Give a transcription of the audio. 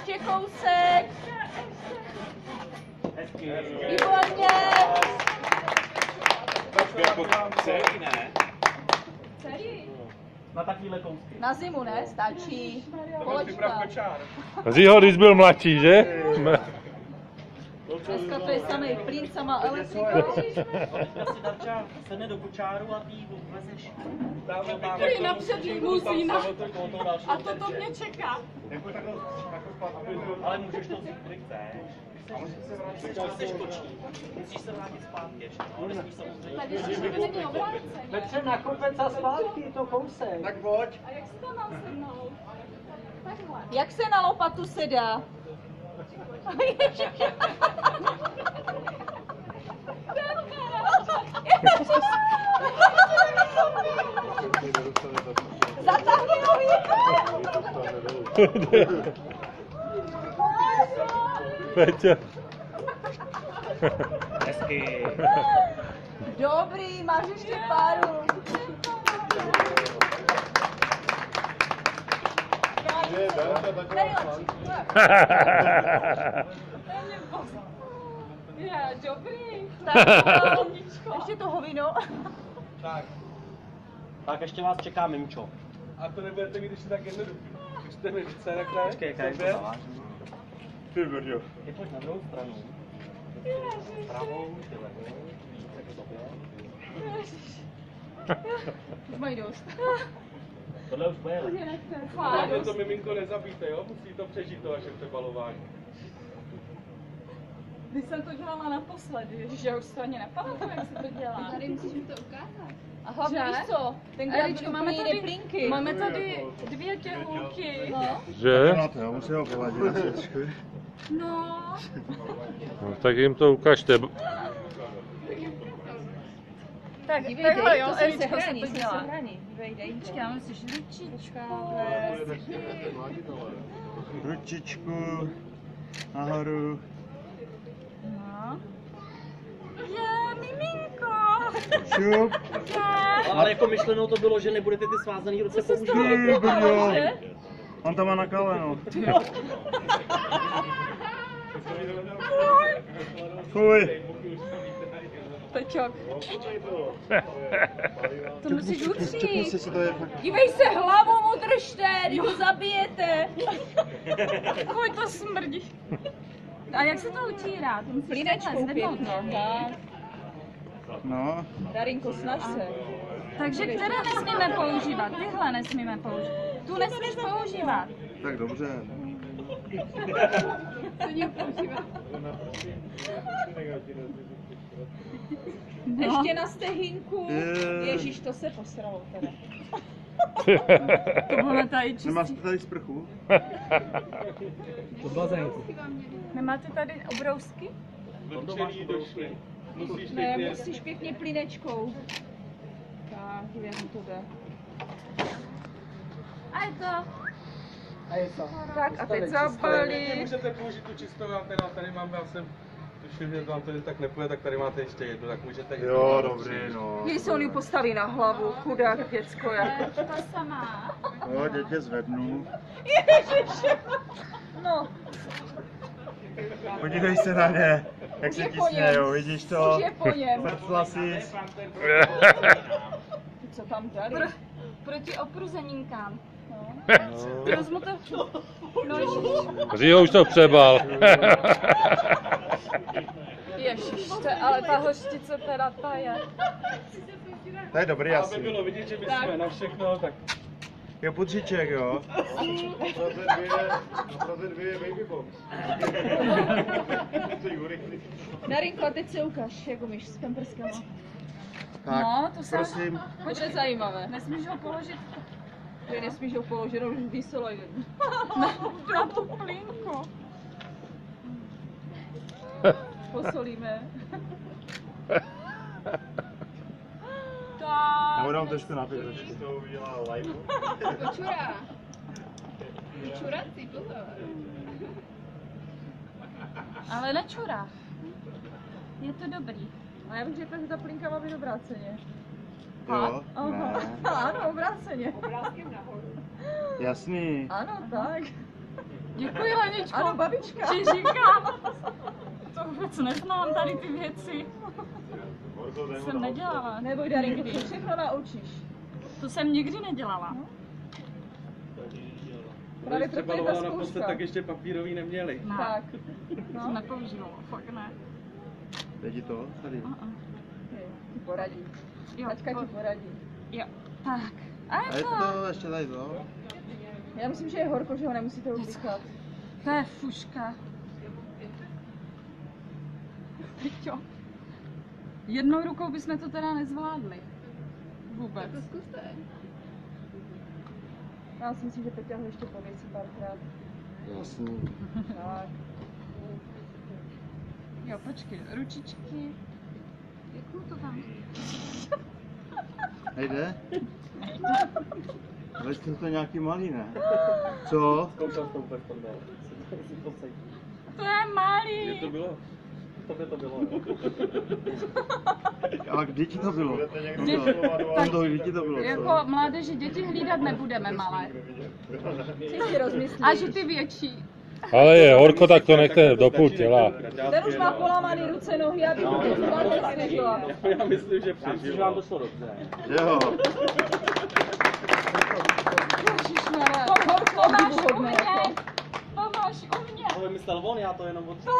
Ještě kousek. Výborně. Celý ne? Na takovýhle kousky. Na zimu, ne? Stačí. Kolečka. Řího, když byl mladší, že? Dneska to je samý plyn, sama elektrika. Já si Darča sedne do kočáru a ty ji vezeš. Ty napřed limuzína. A to to mě čeká. Ale můžeš to vzít, kdy chceš. Když chceš kočí, musíš se vrátit zpátky ještě. No, nesmíš samozřejmě. Tady ještě to není obráceně. Petře, na kopec a zpátky, to kousek. Tak pojď. A jak se to mám sednout? Takhle. Jak se na lopatu sedá? Zatáhni Peťa. Hezky. Dobrý, máš ještě páru. Je, dobrý. Tak, ještě to hovino. Tak. Tak ještě vás čeká Mimčo. A to nebudete mít ještě tak jednoduchý. Jste mi více takhle. Počkej, jak to zavážu. Ty brďo. Ty pojď na druhou stranu. Pravou, ty levou, více k tobě. Už mají dost. Tohle už bude. Hlavně to miminko nezabíte, jo? Musí to přežít to vaše přebalování. Když jsem to dělala naposledy, ježiš, já už si to ani nepamatuju, jak se to dělá. Tady musíš mi to ukázat. A hlavně Že? víš co? Tenkrát Eličko, máme tady, jiné plinky. máme tady dvě těhulky. No. Že? musím ho poladit na. No, No, tak jim to ukažte. tak Dívej, takhle jo, to se Eličko se to se dělá. Dívej, já musíš ručička. Ručičku nahoru. No. Je, miminko. Šup. Ale jako myšleno to bylo, že nebudete ty svázaný ruce používat. On to má nakaleno. Fuj. Pečok. To musíš utřít. Dívej se, hlavu mu držte, když ho zabijete. Fuj, to smrdí. A jak se to utírá? To musíš Plínečkou takhle zvednout, pěkně. No. No, Darinko, snaž se. Takže které nesmíme používat? Tyhle nesmíme používat. Tu nesmíš používat. tak dobře. Ještě na stehínku. Je. Ježíš, to se posralo teda. To máme tady Nemáš čistý. tady sprchu? To bazénku. Nemáte tady obrousky? Dotčený došli. Musíš Ne, musíš pěkně plínečkou. Tak, jak mu to jde. A je to. Tak a teď zabalí. Můžete použít tu čistou, já teda tady mám, já jsem tuším, že vám to tak nepůjde, tak tady máte ještě jednu, tak můžete Jo, dobrý, no. Když se on ji postaví na hlavu, chudák děcko jako. Ta samá. Jo, dětě zvednu. No, Podívej se na ně, jak se je ti smějou, vidíš to? Už je po něm. Co tam dali? Pr- proti opruzenínkám. No. Rozmu to. No ježiš. Řího už to přebal. Ježiš, to, je- ale ta hořčice teda ta je. To je dobrý asi. Aby bylo vidět, že my jsme na všechno, tak Jo, pudříček, jo. Darinko, a teď se ukaž, jak umíš s pamperskama. Tak, No, to se- prosím. To je zajímavé. Nesmíš ho položit Ty nesmíš ho položit, on už vyselo na tu plínku. Posolíme. Já mu dám trošku na ty trošku. Počura. Čurací, pozor. Ale nečurá. Je to dobrý. A já bych řekla, že ta plinka má být obráceně. Jo, Aha. ne. Ano, obráceně. Jasný. Ano, tak. Děkuji, Leničko. Ano, babička. Čižinka. To vůbec neznám tady ty věci. To jsem nedělala. Neboj, Darinko, to všechno naučíš. To jsem nikdy nedělala. Právě Když proto je ta naposled, zkouška. tak ještě papírový neměli. Ne, Tak. to jsem nepoužívala, fakt ne. Jde to? Tady. Uh-uh. Ti poradí. Jo, po- ti poradí. jo, tak. A je to, ještě tady to? Já myslím, že je horko, že ho nemusíte upíchat. to je fuška. Jo. Jednou rukou bychom to teda nezvládli. Vůbec. To zkuste. Já si myslím, že Peťa ho ještě pověcí párkrát. Jasný. Tak. Jo, počkej, ručičky. Jak to tam? Nejde? Ale jsem to nějaký malý, ne? Co? Zkoušel jsem to úplně. To je malý. To bylo. To by to bylo. A kdy ti to bylo? Kdy- Tak to, kdy ti to bylo? Jako mládeži děti hlídat nebudeme malé. Si si rozmyslí. A že ty větší. Ale je horko, tak to nechte do půl těla. Ten už má polamaný ruce, nohy, aby to zvládl snažila. Já myslím, že Myslím, že vám přežil. došlo dobře. Jo. Ježišmarja, Pomáš u mě. jako. Pomáš u mě. To vymyslel on, já to jenom odříkám.